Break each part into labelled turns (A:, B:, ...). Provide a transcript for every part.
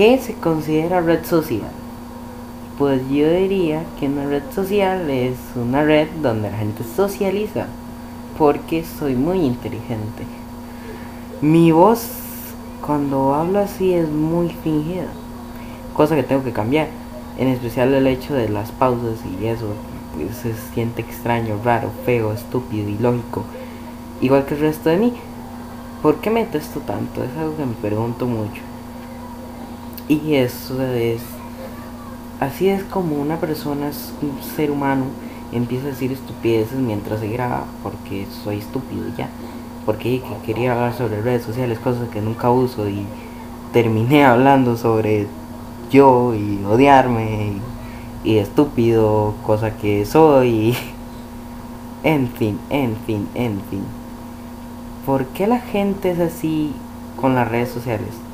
A: ¿qué se considera red social? Pues yo diría que una red social es una red donde la gente socializa, porque soy muy inteligente. Mi voz cuando hablo así es muy fingida, cosa que tengo que cambiar, en especial el hecho de las pausas y eso, se siente extraño, raro, feo, estúpido, ilógico, igual que el resto de mí. ¿Por qué me esto tanto? Es algo que me pregunto mucho. Y eso es. Así es como una persona, un ser humano, empieza a decir estupideces mientras se graba porque soy estúpido ya. Porque quería hablar sobre redes sociales, cosas que nunca uso y terminé hablando sobre yo y odiarme y, y estúpido, cosa que soy. En fin, en fin, en fin. ¿Por qué la gente es así con las redes sociales?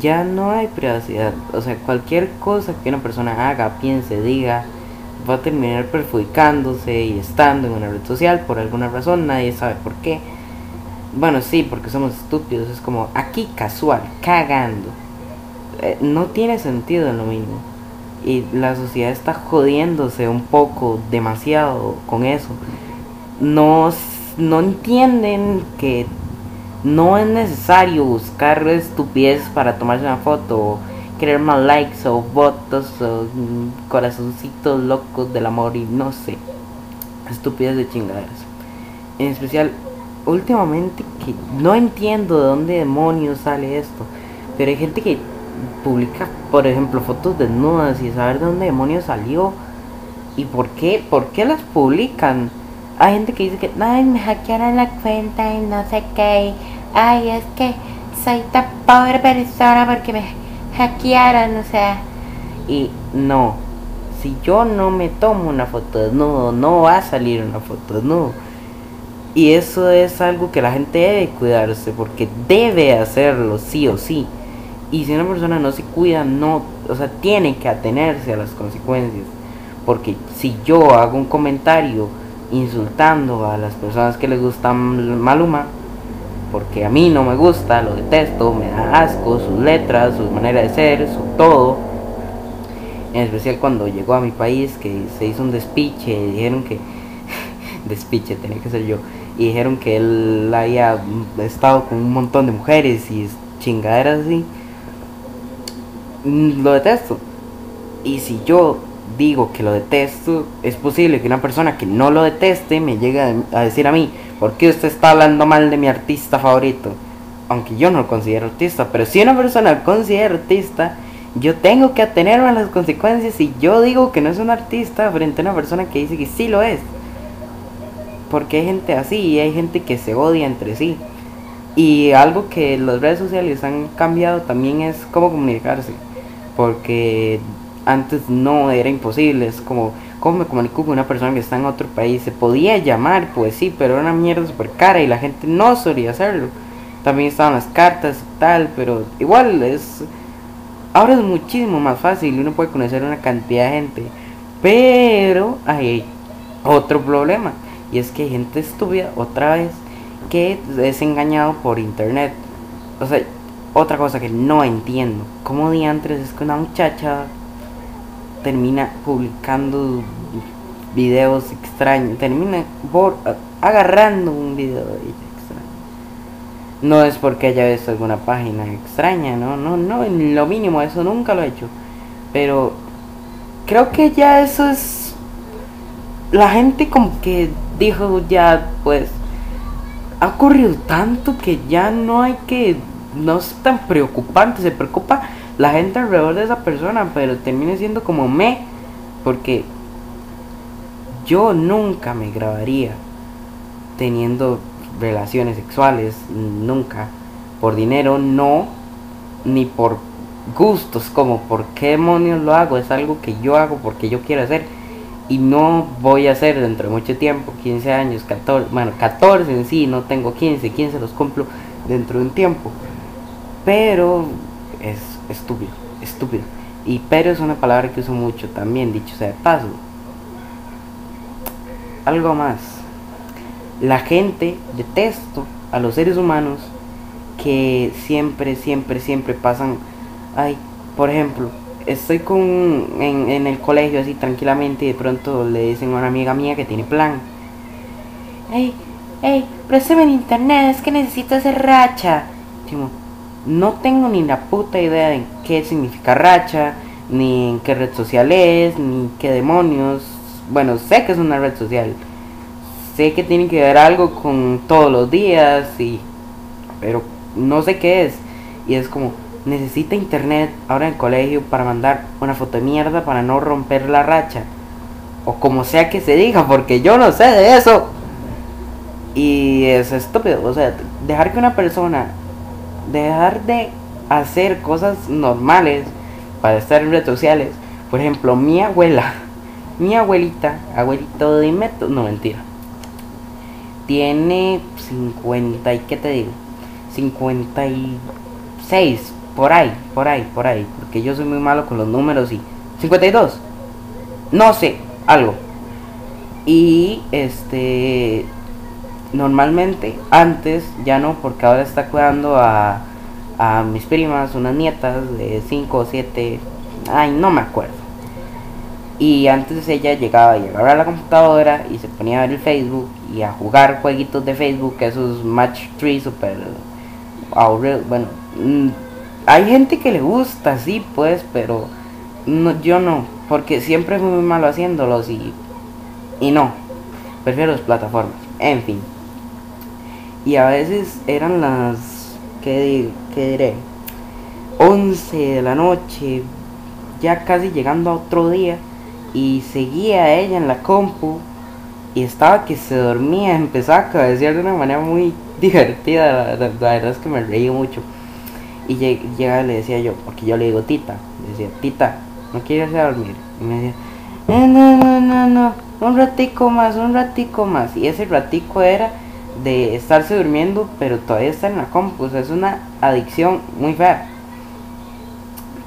A: Ya no hay privacidad. O sea, cualquier cosa que una persona haga, piense, diga, va a terminar perjudicándose y estando en una red social por alguna razón. Nadie sabe por qué. Bueno, sí, porque somos estúpidos. Es como aquí casual, cagando. Eh, no tiene sentido en lo mismo. Y la sociedad está jodiéndose un poco, demasiado con eso. No no entienden que no es necesario buscar estupidez para tomarse una foto o querer más likes o votos o mm, corazoncitos locos del amor y no sé estupidez de chingaderas. En especial últimamente que no entiendo de dónde demonios sale esto pero hay gente que publica por ejemplo fotos desnudas y saber de dónde demonios salió y por qué por qué las publican hay gente que dice que, ay, me hackearon la cuenta y no sé qué. Ay, es que soy tan pobre persona porque me hackearon, o sea. Y no, si yo no me tomo una foto desnudo, no va a salir una foto desnudo. Y eso es algo que la gente debe cuidarse porque debe hacerlo sí o sí. Y si una persona no se cuida, no, o sea, tiene que atenerse a las consecuencias. Porque si yo hago un comentario insultando a las personas que les gusta Maluma, porque a mí no me gusta, lo detesto, me da asco, sus letras, su manera de ser, su todo. En especial cuando llegó a mi país, que se hizo un despiche, dijeron que, despiche tenía que ser yo, y dijeron que él había estado con un montón de mujeres y chingaderas así. Mm, lo detesto. Y si yo digo que lo detesto, es posible que una persona que no lo deteste me llegue a decir a mí, ¿por qué usted está hablando mal de mi artista favorito? Aunque yo no lo considero artista, pero si una persona lo considera artista, yo tengo que atenerme a las consecuencias y yo digo que no es un artista frente a una persona que dice que sí lo es. Porque hay gente así y hay gente que se odia entre sí. Y algo que las redes sociales han cambiado también es cómo comunicarse. Porque antes no era imposible, es como, ¿cómo me comunico con una persona que está en otro país? Se podía llamar, pues sí, pero era una mierda súper cara y la gente no solía hacerlo. También estaban las cartas y tal, pero igual es... Ahora es muchísimo más fácil uno puede conocer una cantidad de gente. Pero hay otro problema y es que hay gente estúpida, otra vez, que es engañado por internet. O sea, otra cosa que no entiendo. ¿Cómo diantres es que una muchacha termina publicando videos extraños, termina por, agarrando un video de ella extraño. No es porque haya visto alguna página extraña, no, no, no, en lo mínimo, eso nunca lo he hecho. Pero creo que ya eso es. La gente como que dijo ya, pues, ha ocurrido tanto que ya no hay que. No es tan preocupante, se preocupa la gente alrededor de esa persona, pero termina siendo como me, porque yo nunca me grabaría teniendo relaciones sexuales, nunca. Por dinero no, ni por gustos, como por qué demonios lo hago, es algo que yo hago porque yo quiero hacer. Y no voy a hacer dentro de mucho tiempo, 15 años, 14, bueno, 14 en sí, no tengo 15, 15 los cumplo dentro de un tiempo. Pero es estúpido, estúpido. Y pero es una palabra que uso mucho también, dicho sea de paso. Algo más. La gente, detesto a los seres humanos que siempre, siempre, siempre pasan, ay, por ejemplo, estoy con en, en el colegio así tranquilamente y de pronto le dicen a una amiga mía que tiene plan. Hey, hey, préstame el internet, es que necesito hacer racha. No tengo ni la puta idea de qué significa racha, ni en qué red social es, ni qué demonios. Bueno, sé que es una red social. Sé que tiene que ver algo con todos los días y pero no sé qué es. Y es como, necesita internet ahora en el colegio para mandar una foto de mierda para no romper la racha. O como sea que se diga, porque yo no sé de eso. Y es estúpido, o sea, dejar que una persona, dejar de hacer cosas normales para estar en redes sociales. Por ejemplo, mi abuela, mi abuelita, abuelito de método, no mentira, tiene 50 y qué te digo, 56, por ahí, por ahí, por ahí, porque yo soy muy malo con los números y 52, no sé, algo. Y este normalmente, antes ya no, porque ahora está cuidando a, a mis primas, unas nietas de 5 o 7, ay, no me acuerdo. Y antes ella llegaba y agarraba la computadora y se ponía a ver el Facebook y a jugar jueguitos de Facebook, esos Match 3 super aburridos. Bueno, mm, hay gente que le gusta, sí, pues, pero no, yo no, porque siempre fui muy malo haciéndolos y, y no, prefiero las plataformas. En fin. Y a veces eran las, ¿qué, qué diré? 11 de la noche, ya casi llegando a otro día, y seguía ella en la compu, y estaba que se dormía, empezaba a cabecear de una manera muy divertida, la, verdad es que me reí mucho. Y llegaba y le decía yo, porque yo le digo tita, le decía, tita, no quieres irse a dormir. Y me decía, no, no, no, no, no, un ratico más, un ratico más. Y ese ratico era de estarse durmiendo, pero todavía está en la compu. es una adicción muy fea.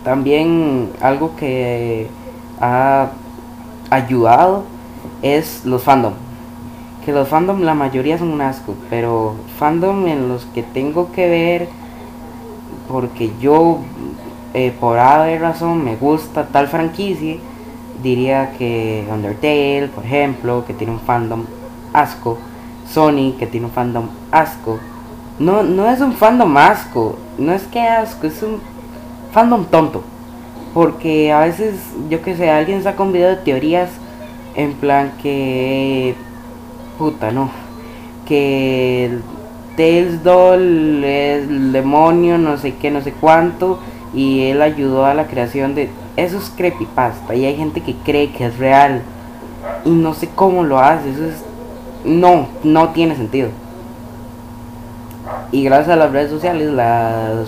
A: También algo que ha ayudado es los fandom. Que los fandom la mayoría son un asco, pero fandom en los que tengo que ver porque yo eh, por haber razón me gusta tal franquicia, diría que Undertale, por ejemplo, que tiene un fandom asco Sony, que tiene un fandom asco. No, no es un fandom asco, no es que asco, es un fandom tonto. Porque a veces, yo que sé, alguien saca un video de teorías en plan que... Puta, no. Que el Tails Doll es el demonio, no sé qué, no sé cuánto. Y él ayudó a la creación de... Eso es creepypasta. Y hay gente que cree que es real. Y no sé cómo lo hace. Eso es no, no tiene sentido. Y gracias a las redes sociales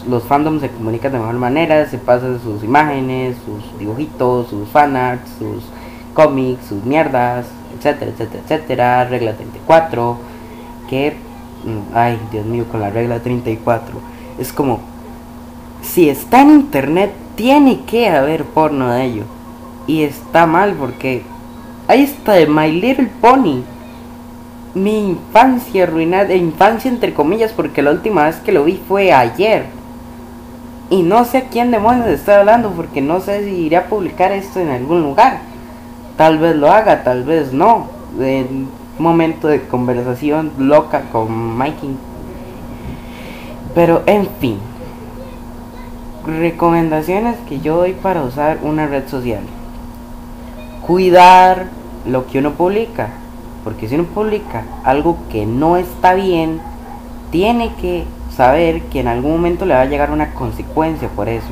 A: los fandoms se comunican de mejor manera, se pasan sus imágenes, sus dibujitos, sus fanarts, sus cómics, sus mierdas, etcétera, etcétera, etcétera. Regla 34, que, mm, ay Dios mío, con la regla 34, es como, si está en internet, tiene que haber porno de ello. Y está mal porque ahí está de My Little Pony mi infancia arruinada, infancia entre comillas, porque la última vez que lo vi fue ayer. Y no sé a quién demonios estoy hablando, porque no sé si iré a publicar esto en algún lugar. Tal vez lo haga, tal vez no. En momento de conversación loca con Mikey. Pero en fin. Recomendaciones que yo doy para usar una red social. Cuidar lo que uno publica porque si uno publica algo que no está bien, tiene que saber que en algún momento le va a llegar una consecuencia por eso.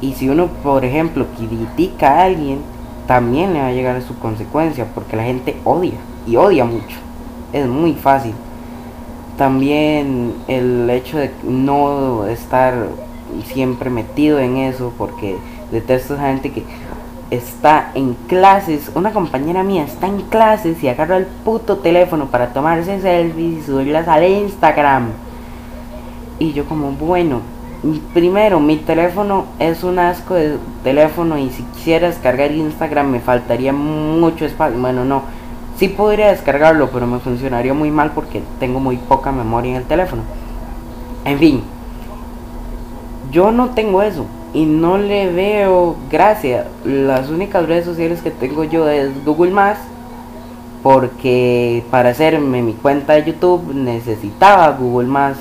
A: Y si uno, por ejemplo, critica a alguien, también le va a llegar su consecuencia, porque la gente odia, y odia mucho. Es muy fácil. También el hecho de no estar siempre metido en eso, porque detesto a esa gente que, está en clases, una compañera mía está en clases y agarra el puto teléfono para tomarse selfies y subirlas al Instagram. Y yo como, bueno, primero, mi teléfono es un asco de teléfono y si quisiera descargar Instagram me faltaría mucho espacio. Bueno, no, sí podría descargarlo, pero me funcionaría muy mal porque tengo muy poca memoria en el teléfono. En fin, yo no tengo eso y no le veo gracia. Las únicas redes sociales que tengo yo es Google Más porque para hacerme mi cuenta de YouTube necesitaba Google Más.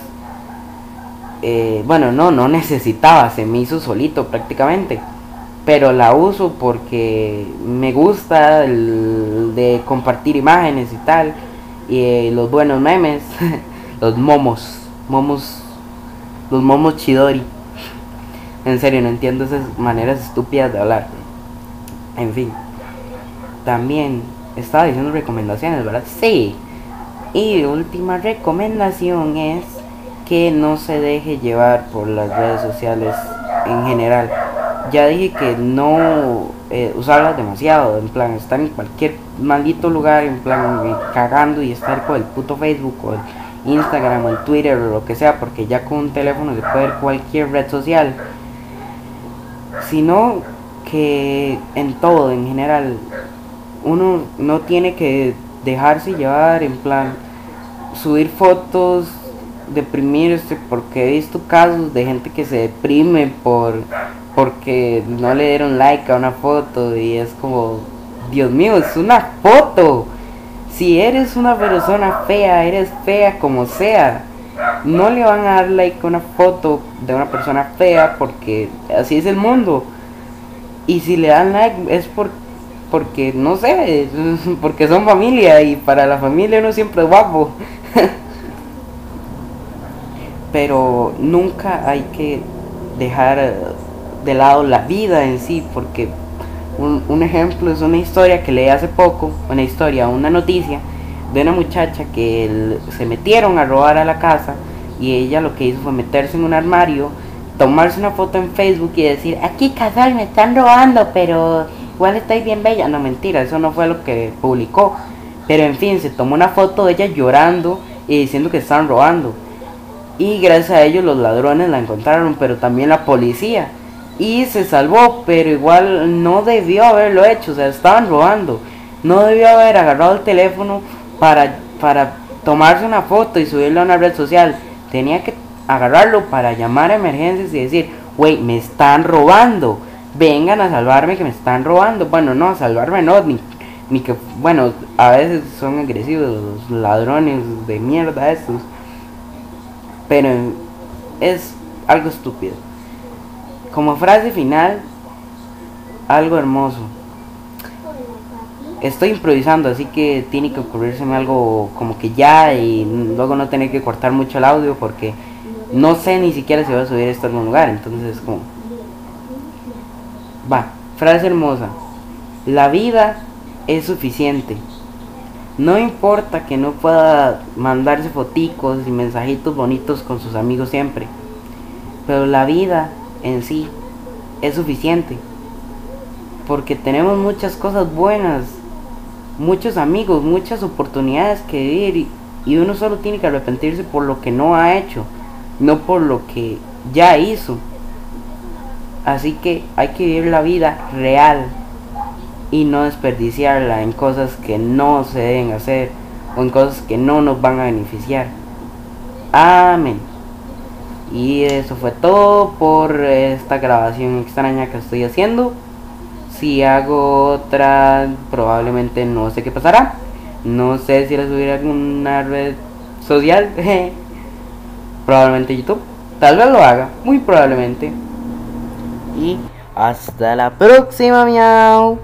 A: Eh, bueno, no, no necesitaba, se me hizo solito prácticamente. Pero la uso porque me gusta el de compartir imágenes y tal. Y eh, los buenos memes, los momos, momos, los momos chidori. En serio, no entiendo esas maneras estúpidas de hablar. En fin. También estaba diciendo recomendaciones, ¿verdad? Sí. Y última recomendación es que no se deje llevar por las redes sociales en general. Ya dije que no eh, usarlas demasiado, en plan, estar en cualquier maldito lugar, en plan, cagando y estar con el puto Facebook o Instagram o el Twitter o lo que sea, porque ya con un teléfono se puede ver cualquier red social. Sino que en todo, en general, uno no tiene que dejarse llevar en plan subir fotos deprimirse porque he visto casos de gente que se deprime por porque no le dieron like a una foto y es como Dios mío es una foto. Si eres una persona fea eres fea como sea no le van a dar like a una foto de una persona fea porque así es el mundo y si le dan like es porque porque no sé, porque son familia y para la familia uno siempre es guapo. Pero nunca hay que dejar de lado la vida en sí, porque un, un ejemplo es una historia que leí hace poco, una historia, una noticia de una muchacha que se metieron a robar a la casa y ella lo que hizo fue meterse en un armario, tomarse una foto en Facebook y decir, aquí casal me están robando, pero igual estáis bien bella. No, mentira, eso no fue lo que publicó. Pero en fin, se tomó una foto de ella llorando y diciendo que estaban robando. Y gracias a ellos los ladrones la encontraron, pero también la policía. Y se salvó, pero igual no debió haberlo hecho, o sea, estaban robando. No debió haber agarrado el teléfono para, para tomarse una foto y subirla a una red social. Tenía que agarrarlo para llamar a emergencias y decir, wey, me están robando vengan a salvarme que me están robando. Bueno, no, salvarme no, ni, ni que, bueno, a veces son agresivos los ladrones de mierda estos. Pero es algo estúpido. Como frase final, algo hermoso. Estoy improvisando, así que tiene que ocurrírseme algo como que ya y luego no tener que cortar mucho el audio porque no sé ni siquiera si voy a subir esto a algún lugar. Entonces es como Va, frase hermosa. La vida es suficiente. No importa que no pueda mandarse foticos y mensajitos bonitos con sus amigos siempre. Pero la vida en sí es suficiente. Porque tenemos muchas cosas buenas, muchos amigos, muchas oportunidades que vivir y, uno solo tiene que arrepentirse por lo que no ha hecho, no por lo que ya hizo. Así que hay que vivir la vida real y no desperdiciarla en cosas que no se deben hacer o en cosas que no nos van a beneficiar. Amén. Y eso fue todo por esta grabación extraña que estoy haciendo. Si hago otra, probablemente no sé qué pasará. No sé si la subiré a alguna red social. probablemente YouTube. Tal vez lo haga, muy probablemente y hasta la próxima, miau.